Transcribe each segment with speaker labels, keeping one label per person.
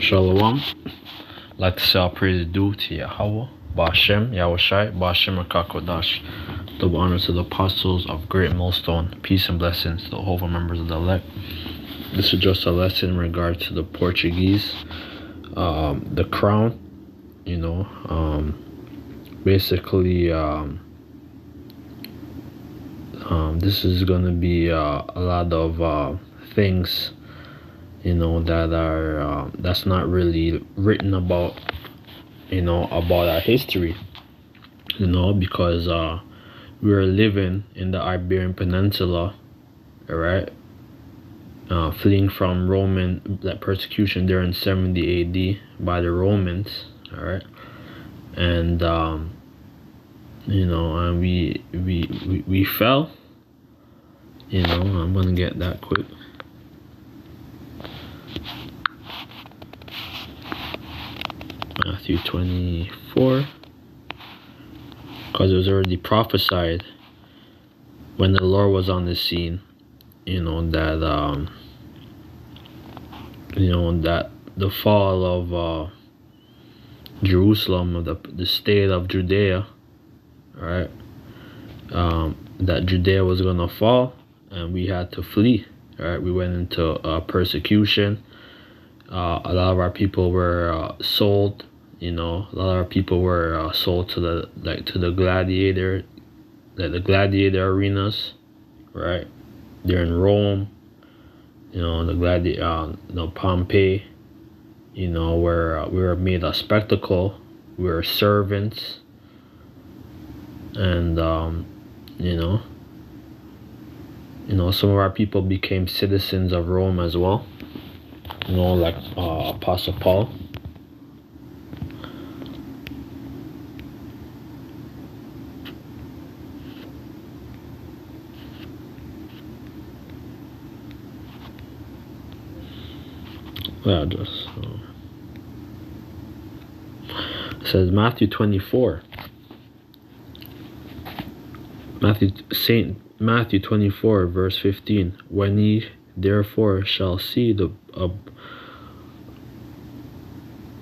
Speaker 1: Shalom. Like to say our praise due to Yahweh, Bashem, Yahushai, Bashem, Rakakodash. Double honor to the apostles of Great Millstone. Peace and blessings to the whole members of the elect. This is just a lesson in regard to the Portuguese, um, the crown. You know, um, basically, um, um, this is going to be uh, a lot of uh, things you know that are uh, that's not really written about you know about our history you know because uh we're living in the Iberian Peninsula all right uh, fleeing from Roman that persecution in 70 AD by the Romans all right and um you know and we we we, we fell you know I'm gonna get that quick Matthew 24 because it was already prophesied when the Lord was on the scene you know that um you know that the fall of uh Jerusalem of the, the state of Judea right? Um that Judea was gonna fall and we had to flee right? We went into uh, persecution. Uh, a lot of our people were uh, sold you know a lot of people were uh, sold to the like to the gladiator like the gladiator arenas right? They're in rome you know the gladiator uh, you know pompeii you know where uh, we were made a spectacle we were servants and um you know you know some of our people became citizens of rome as well you know like uh, apostle paul Yeah, just uh, says Matthew 24. Matthew Saint Matthew 24 verse 15. When ye therefore shall see the uh,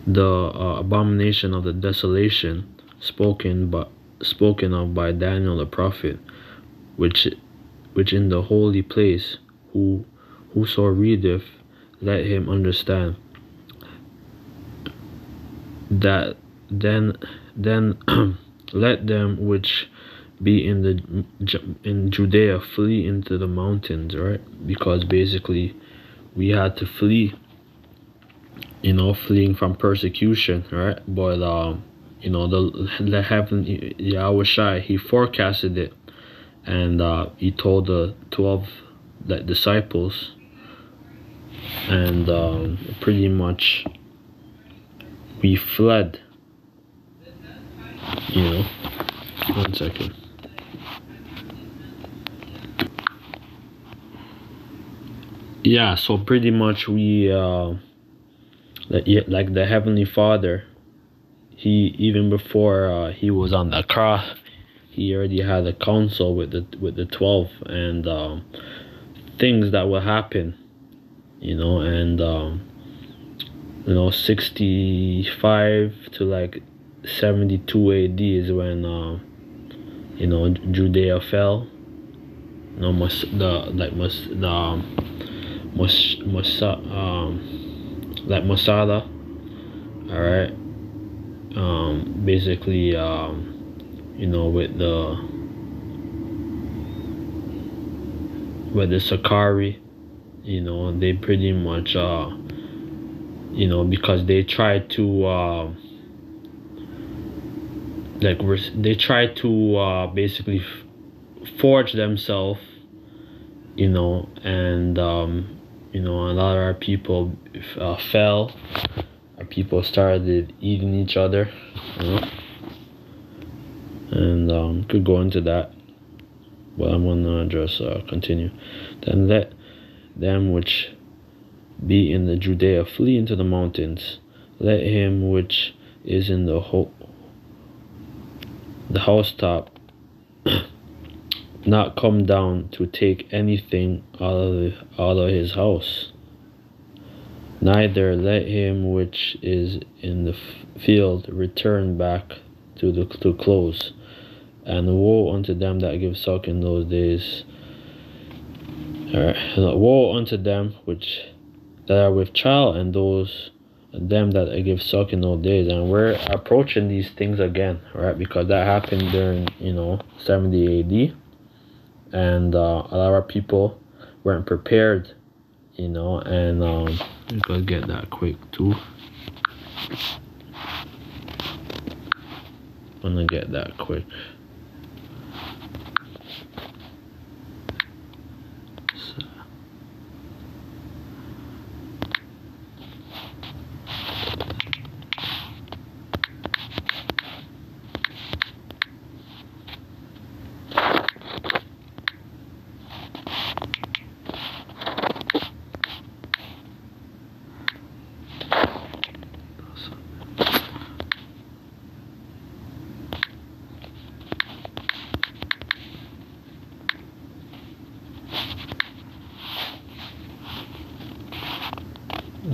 Speaker 1: the uh, abomination of the desolation spoken but spoken of by Daniel the prophet, which which in the holy place who whoso readeth let him understand that then then let them which be in the in Judea flee into the mountains right? Because basically we had to flee you know fleeing from persecution right? But um you know the the heaven Yahweh he forecasted it. And uh he told the 12 that disciples and um, pretty much we fled. You know? One second. Yeah so pretty much we uh like the heavenly father he even before uh, he was on the cross he already had a council with the with the 12 and um, things that will happen you know and um you know 65 to like 72 AD is when uh, you know Judea fell. You know the like mus the um, mus mus um like Masada all right um basically um you know with the with the Sakari you know they pretty much uh you know because they try to uh like they try to uh basically forge themselves you know and um you know a lot of our people uh, fell. Our people started eating each other you know. And um could go into that but i'm gonna just uh, continue. Then let them which be in the Judea flee into the mountains. Let him which is in the ho- the housetop not come down to take anything out of the, out of his house. neither let him which is in the field return back to the to close. And woe unto them that give suck in those days. Alright, woe unto them which that are with child and those them that I give suck in those days. And we're approaching these things again, right? Because that happened during, you know, 70 AD. And uh, a lot of people weren't prepared, you know, and um, I'm gonna get that quick too. I'm gonna get that quick.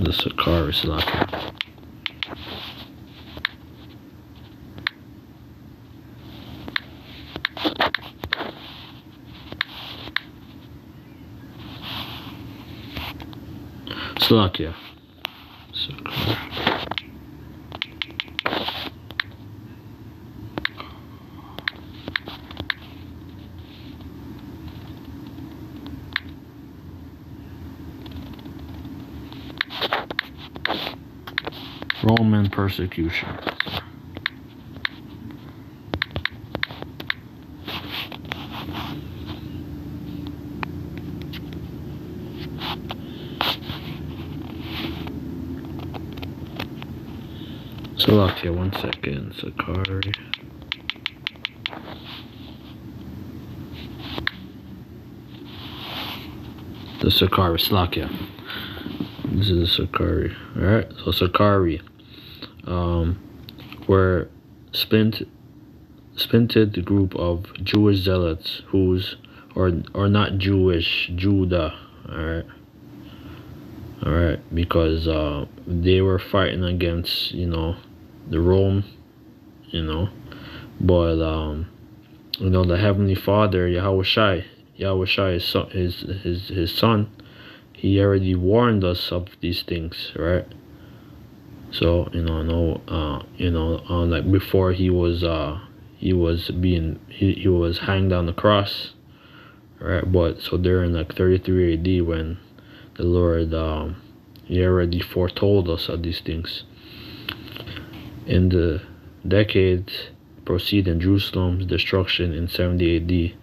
Speaker 1: the Sakaris locker. Slovakia. Roman persecution. Slovakia, one second. Sakari. The Sakari, Slakia. This is the Sakari. Alright, so Sakari um, were splinted group of Jewish zealots who's or or not Jewish Judah all right all right because uh, they were fighting against you know the Rome you know? But um you know the heavenly father Yahweh Shai Yahweh Shai his his his son he already warned us of these things right so you know, no, uh, you know, uh, like before he was, uh, he was being, he, he was hanged on the cross, right? But so during like 33 AD when the Lord, um, he already foretold us of these things. In the decades preceding Jerusalem's destruction in 70 AD,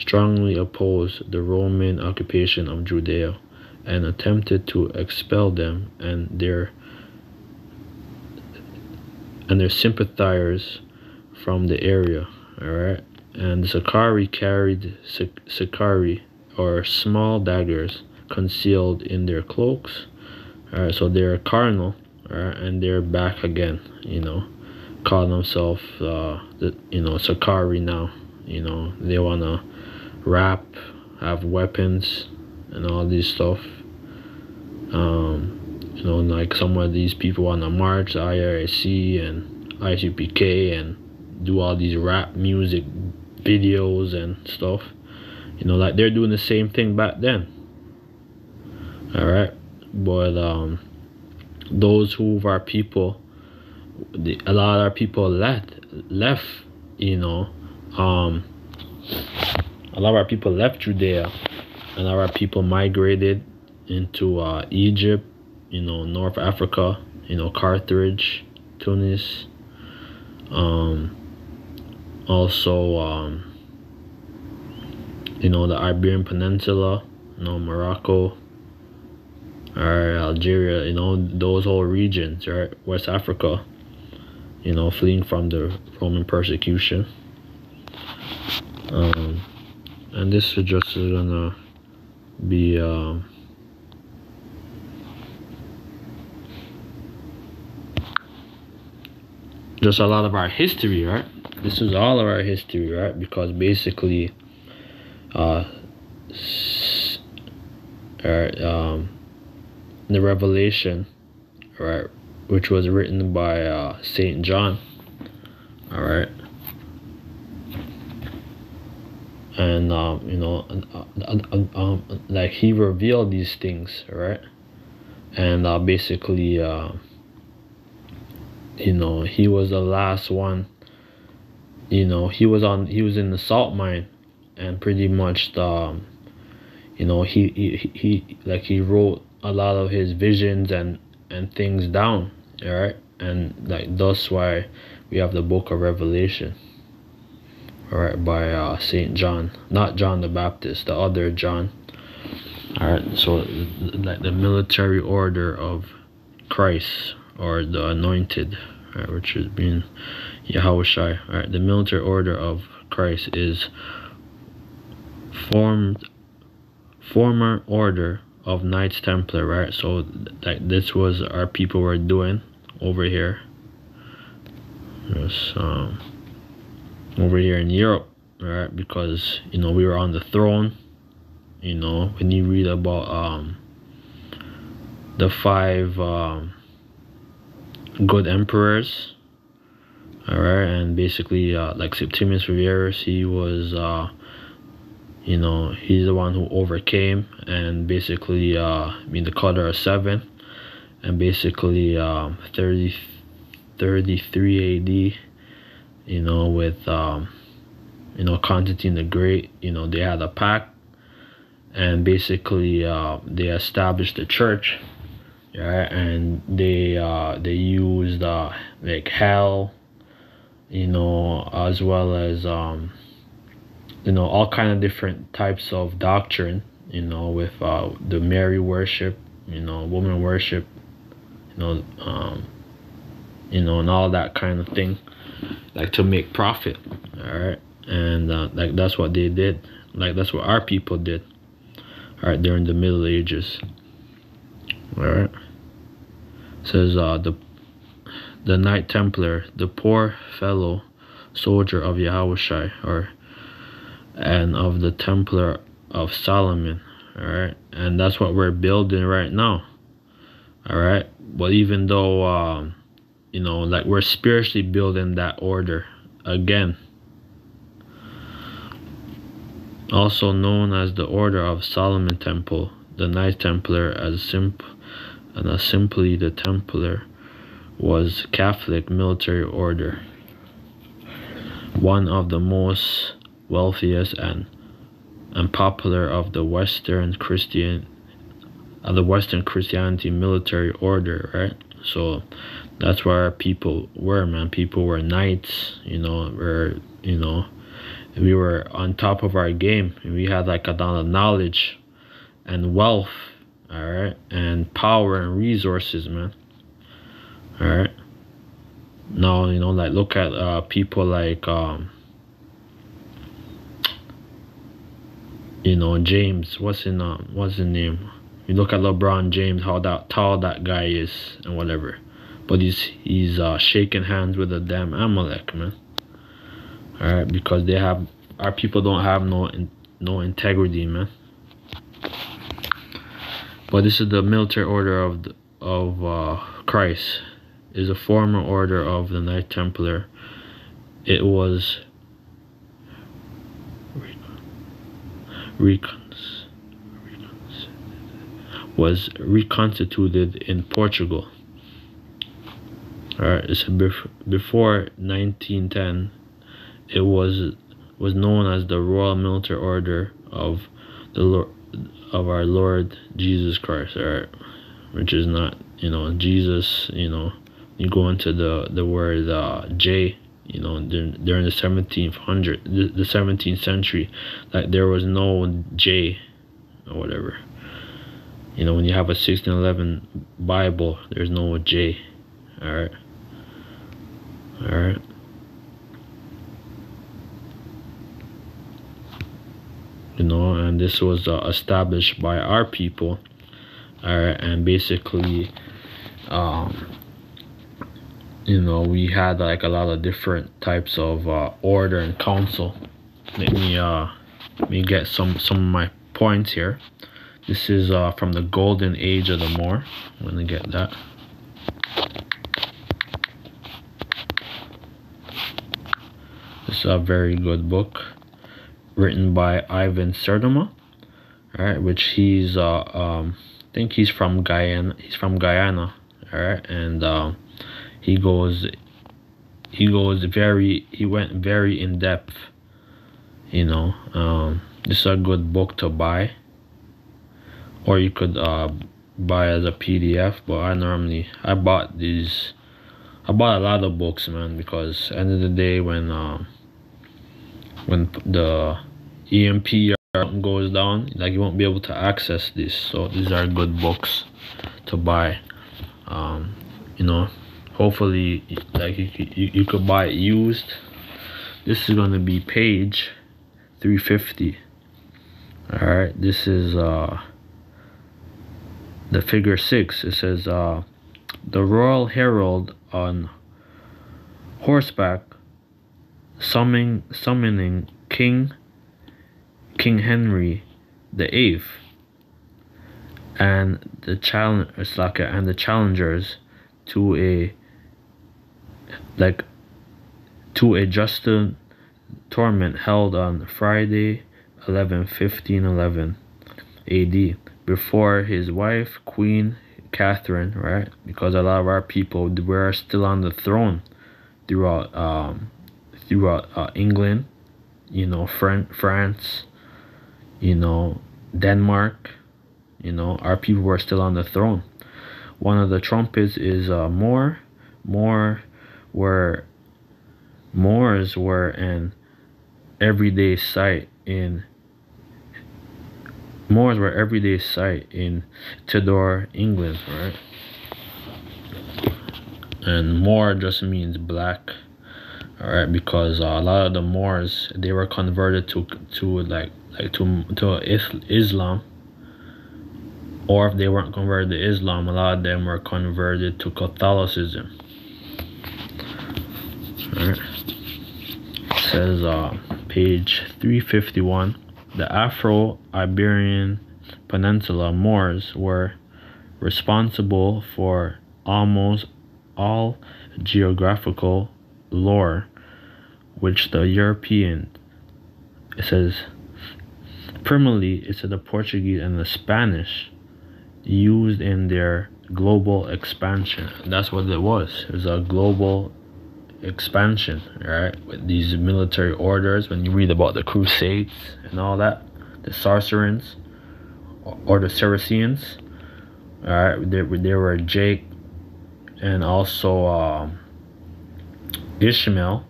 Speaker 1: strongly opposed the Roman occupation of Judea and attempted to expel them and their and their sympathizers from the area. All right, and the Sakari carried Sakari or small daggers concealed in their cloaks. All right, so they're carnal, all right, and they're back again. You know, call themselves, uh, the, you know, Sakari now. You know, they wanna rap, have weapons, and all this stuff. Um, you know, like some of these people on the march, IRSC and ICPK, and do all these rap music videos and stuff. You know, like they're doing the same thing back then. All right, but um, those who are people, the, a lot of our people left, left. You know, um, a lot of our people left Judea, and a lot of our people migrated into uh, Egypt you know, North Africa, you know, Carthage, Tunis, um, also, um, you know, the Iberian Peninsula, you know, Morocco, or Algeria, you know, those whole regions, right? West Africa, you know, fleeing from the Roman persecution. Um, and this is just gonna be, um, just a lot of our history, right? This is all of our history, right? Because basically, uh, um, the Revelation, right, which was written by uh, Saint John. All right. And um, you know, um, like he revealed these things, right? And uh, basically, uh, you know, he was the last one. You know, he was on, he was in the salt mine, and pretty much the, um, you know, he, he he like he wrote a lot of his visions and and things down, all right, and like that's why we have the book of Revelation. All right, by uh, Saint John, not John the Baptist, the other John. All right, so like the military order of Christ or the anointed, right, which is being Yahweh All right, the military order of Christ is formed former order of Knights Templar, right? So like this was our people were doing over here. Yes, um, over here in Europe, right? Because you know we were on the throne. You know when you read about um, the five um, good emperors, all right, and basically uh, like Septimius Severus, he was. Uh, you know he's the one who overcame and basically uh I mean the color of seven. And basically um 30 33 AD you know with um you know Constantine the Great you know they had a pact. And basically uh they established the church yeah and they uh they used uh like hell you know as well as um you know all kind of different types of doctrine you know with uh, the mary worship you know woman worship you know um you know and all that kind of thing like to make profit all right and uh, like that's what they did. Like that's what our people did all right during the middle ages all right says uh the the knight templar the poor fellow soldier of Yahweh or and of the Templar of Solomon. All right, and that's what we're building right now. All right, but even though um, you know, like we're spiritually building that order again. Also known as the Order of Solomon Temple, the Knight Templar, as simp and as simply the Templar, was Catholic military order. One of the most wealthiest and and popular of the Western Christian of the Western Christianity military order, right? So that's where people were, man. People were knights, you know, were you know, we were on top of our game. We had like a lot of knowledge and wealth, all right, and power and resources, man. All right. Now you know, like look at uh, people like um, you know James what's in um what's his name you look at LeBron James how that tall that guy is and whatever but he's he's uh shaking hands with a damn Amalek man all right because they have our people don't have no in, no integrity man but this is the military order of of uh, Christ is a former order of the Knight Templar it was recons, was reconstituted in Portugal. Alright, so before 1910, it was was known as the Royal Military Order of the Lord of our Lord Jesus Christ. Alright, which is not you know Jesus. You know, you go into the the word uh, J you know during, during the 17th hundred the, the 17th century like there was no j or whatever you know when you have a 1611 bible there's no j all right all right you know and this was uh, established by our people all right and basically um you know we had like a lot of different types of uh, order and council let me uh let me get some some of my points here This is uh, from the golden age of the Moor. I'm gonna get that. This is a very good book written by Ivan Sertima. All right, which he's uh um I think he's from Guyana. He's from Guyana. All right, and um, he goes he goes very he went very in depth. You know, um, this is a good book to buy, or you could uh buy as a PDF. But I normally I bought these. I bought a lot of books, man, because end of the day when um when the EMP goes down, like you won't be able to access this. So these are good books to buy. Um, you know, hopefully, like you, you, you could buy it used. This is gonna be page 350. All right, this is uh the figure six. It says uh the royal herald on horseback summoning summoning King King Henry the Eighth and the challenge and the challengers to a like to a just tournament held on Friday 11 15 11 AD before his wife Queen Catherine right? Because a lot of our people were still on the throne throughout um throughout uh, England you know Fran- France you know Denmark you know our people were still on the throne. One of the trumpets is uh, more more were Moors were an everyday sight in Moors were everyday sight in Tudor England, right? And Moor just means black, all right? Because uh, a lot of the Moors they were converted to to like like to to Islam, or if they weren't converted to Islam, a lot of them were converted to Catholicism. All right. It says uh, page 351 the Afro Iberian Peninsula Moors were responsible for almost all geographical lore which the European it says primarily it's the Portuguese and the Spanish used in their global expansion. That's what it was. It was a global expansion, right? With these military orders, when you read about the Crusades and all that, the Saracens or the Saracens, all right, there, there were Jake and also um, Ishmael,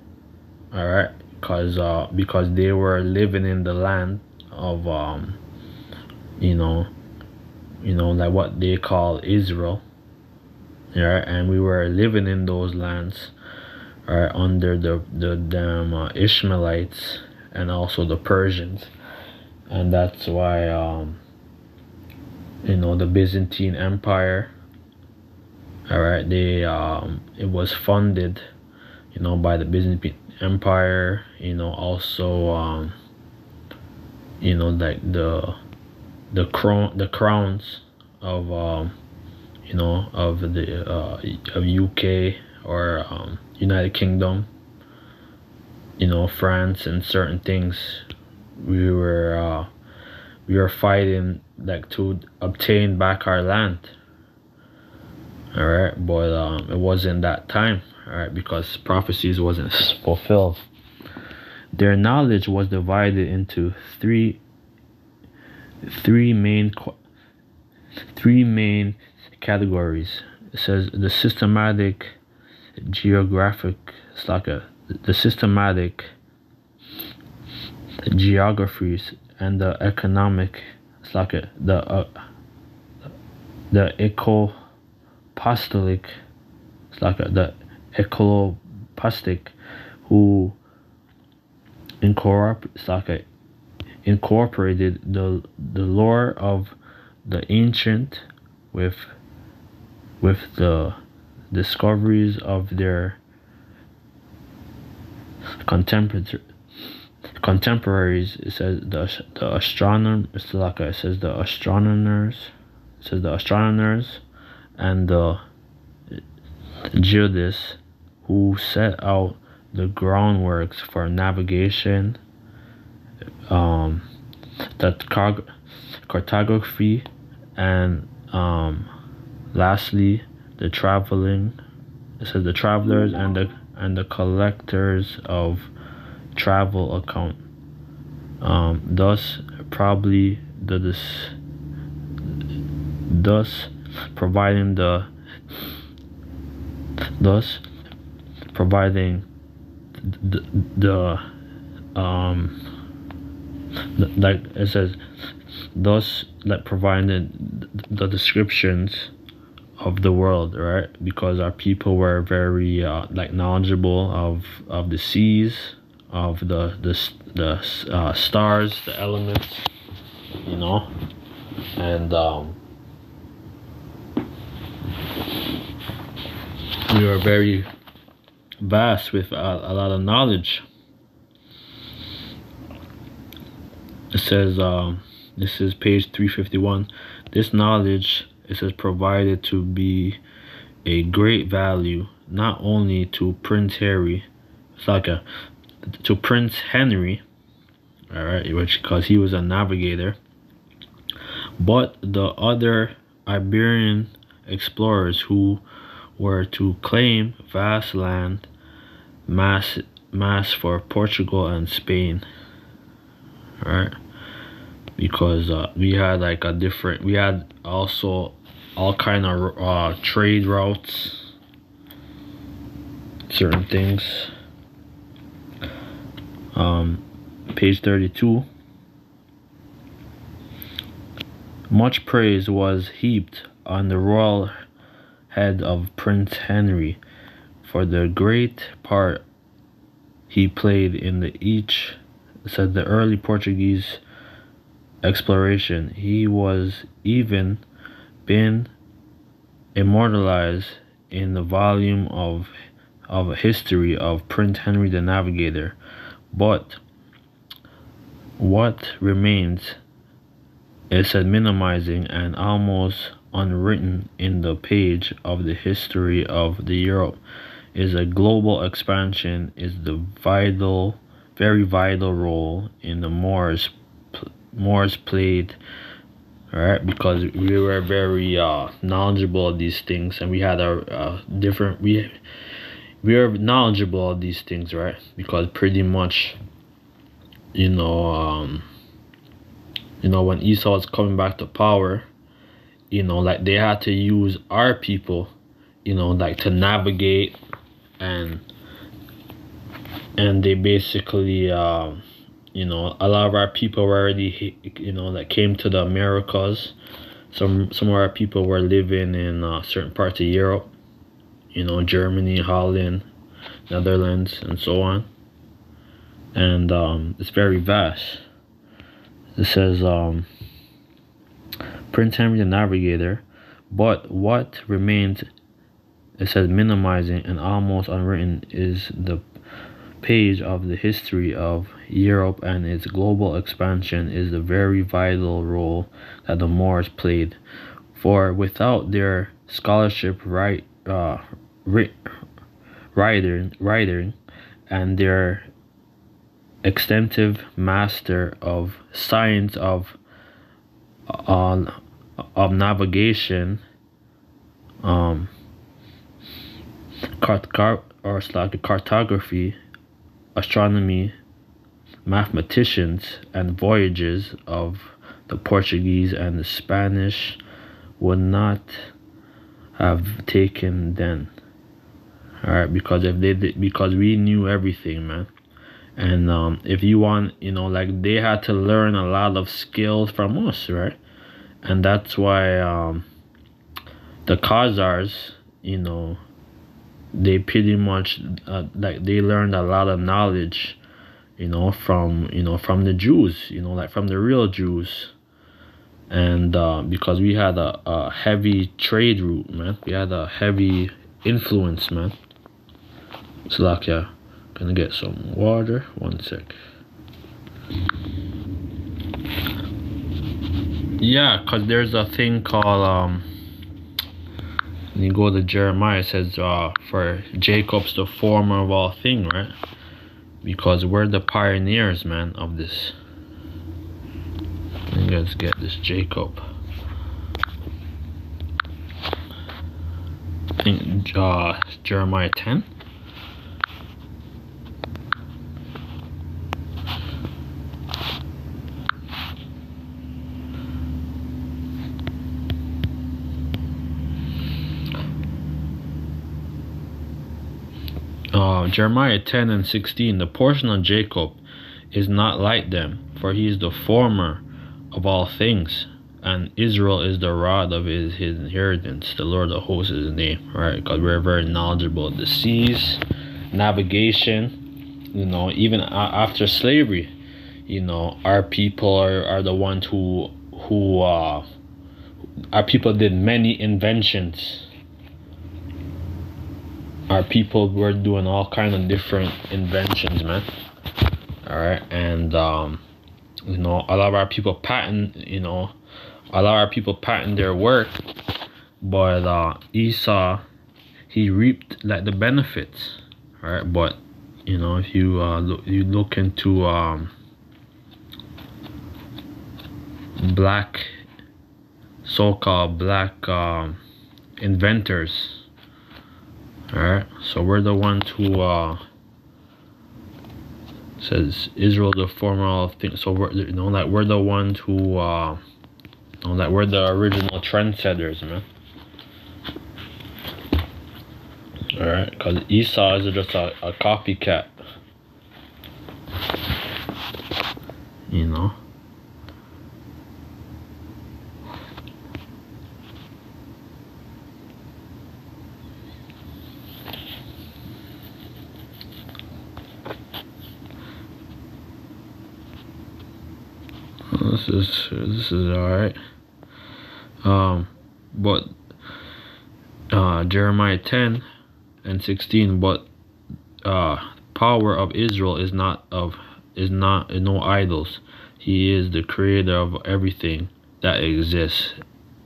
Speaker 1: all right, because uh, because they were living in the land of um, you know, you know, like what they call Israel, right, and we were living in those lands are under the the damn uh, Ishmaelites and also the Persians, and that's why um, you know the Byzantine Empire. All right, they um, it was funded, you know, by the Byzantine Empire. You know, also um, you know like the the crown the crowns of um, you know of the uh, of UK or um, United Kingdom, you know, France and certain things, we were uh, we were fighting like to obtain back our land. All right, but um, it wasn't that time. All right, because prophecies wasn't fulfilled. Their knowledge was divided into three three main three main categories. It says the systematic geographic it's like a the systematic geographies and the economic it's like a, the uh, the ecopostolic it's like a, the ecolopastic who like incorporated the the lore of the ancient with with the discoveries of their contemporary contemporaries. It says the the astronomer. It says the astronomers. Says the astronomers and the geodesists who set out the groundworks for navigation, um, the car- cartography, and um, lastly the traveling. It says the travelers and the and the collectors of travel account. Um, thus, probably the this, thus providing the thus providing the, the um like it says thus like providing the descriptions of the world right? Because our people were very uh, like knowledgeable of of the seas of the the, the uh, stars the elements you know? And um we are very vast with a, a lot of knowledge. It says um this is page 351 this knowledge it says provided to be a great value not only to prince harry it's like a to prince henry all right which because he was a navigator but the other iberian explorers who were to claim vast land mass mass for Portugal and Spain right? Because uh, we had like a different we had also all kind of uh, trade routes certain things. Um, page 32 much praise was heaped on the royal head of Prince Henry for the great part he played in the each said the early Portuguese exploration. He was even been immortalized in the volume of of history of Prince Henry the Navigator. But what remains is said minimizing and almost unwritten in the page of the history of the Europe. Is a global expansion is the vital very vital role in the Moors Moors played right because we were very uh, knowledgeable of these things and we had our uh, different we we are knowledgeable of these things right? Because pretty much you know um you know when Esau was coming back to power you know like they had to use our people you know like to navigate and and they basically uh, you know a lot of our people were already you know that came to the americas. Some some of our people were living in uh, certain parts of europe you know germany holland netherlands and so on. And um, it's very vast. It says um, Prince Henry the Navigator, but what remains, it says minimizing and almost unwritten, is the page of the history of Europe and its global expansion is the very vital role that the Moors played. For without their scholarship, right, uh, writing, writing, and their extensive master of science of on of navigation um cart, cart or like cartography astronomy mathematicians and voyages of the portuguese and the spanish would not have taken then. All right because if they did because we knew everything man and um, if you want you know like they had to learn a lot of skills from us right? And that's why um, the Khazars you know they pretty much uh, like they learned a lot of knowledge you know from you know from the Jews you know like from the real Jews. And uh, because we had a, a heavy trade route man. We had a heavy influence man. Yeah Gonna get some water. One sec. Yeah, because there's a thing called, um, when you go to Jeremiah, it says, uh, for Jacob's the former of all things, right? Because we're the pioneers, man, of this. Let's get this Jacob. I think uh, Jeremiah 10. Jeremiah 10 and 16 The portion of Jacob is not like them, for he is the former of all things, and Israel is the rod of his, his inheritance. The Lord of hosts is his name, right? Because we're very knowledgeable of the seas, navigation, you know, even after slavery, you know, our people are, are the ones who, who, uh, our people did many inventions our people were doing all kind of different inventions, man. All right, and um, you know, a lot of our people patent, you know, a lot of our people patent their work, but uh, Esau, he reaped like the benefits, all right. But you know, if you uh, look, you look into um, black, so-called black um, inventors Alright, so we're the ones who uh says Israel the former of things. So we're you know like we're the ones who uh you know that we're the original trendsetters, man. Alright, because Esau is just a, a copycat. You know. This is this is all right um but uh jeremiah 10 and 16 but uh power of israel is not of is not no idols. He is the creator of everything that exists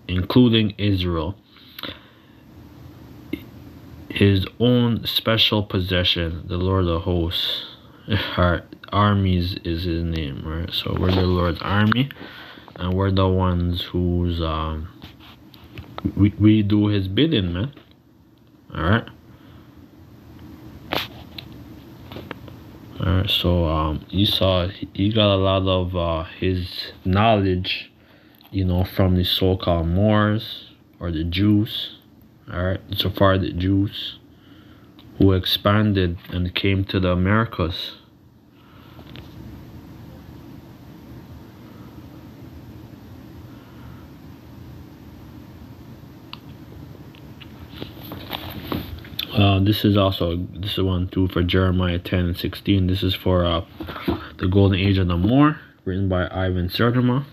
Speaker 1: including israel. His own special possession the lord of hosts armies is his name, right? So we're the Lord's army, and we're the ones who's um we we do his bidding, man. All right. All right. So um, Esau he got a lot of uh, his knowledge, you know, from the so-called Moors or the Jews. All right. So far, the Jews who expanded and came to the Americas. Uh, this is also this is one too for Jeremiah 10 and 16. This is for uh, the Golden Age of the Moor, written by Ivan Sertima.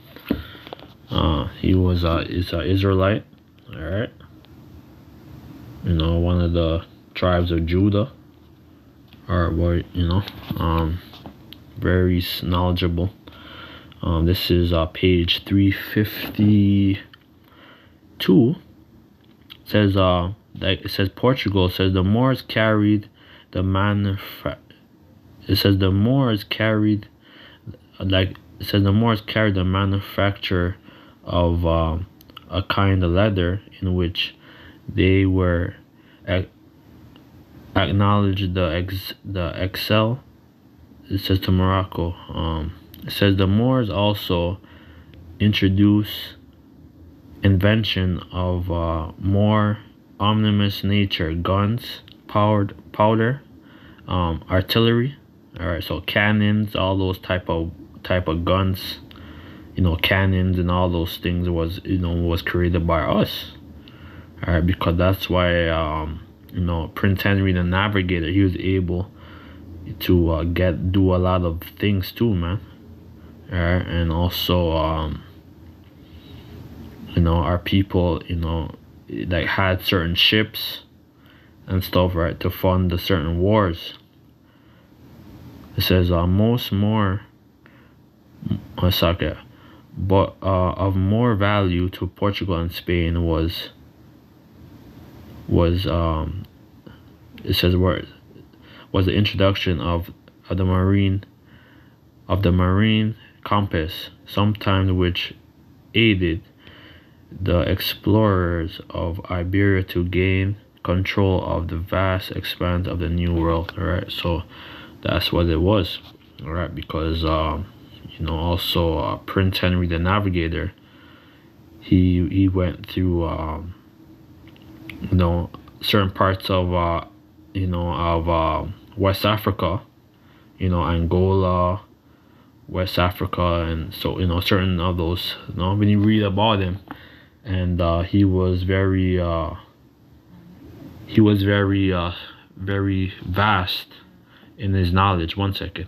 Speaker 1: Uh, he was uh, is an Israelite. All right, you know one of the tribes of Judah, are what you know, um, very knowledgeable. Um, this is uh, page 352. It says uh like it says Portugal it says the Moors carried the manufa it says the Moors carried like it says the Moors carried the manufacture of uh, a kind of leather in which they were acknowledged the ex the excel it says to Morocco um it says the Moors also introduce invention of uh, more omnibus nature guns powered powder um, artillery all right so cannons all those type of type of guns you know cannons and all those things was you know was created by us all right because that's why um you know prince henry the navigator he was able to uh, get do a lot of things too man right and also um you know our people you know like had certain ships and stuff right to fund the certain wars it says uh, most more Osaka. But uh, of more value to Portugal and Spain was was um, it says word was the introduction of, of the marine of the marine compass, sometimes which aided the explorers of Iberia to gain control of the vast expanse of the new world. All right, so that's what it was. All right, because um, you know also uh, Prince Henry the Navigator, he he went through um, you know certain parts of uh, you know of uh, West Africa, you know Angola, West Africa, and so you know certain of those. You know when you read about him, and uh, he was very uh, he was very uh, very vast in his knowledge. One second.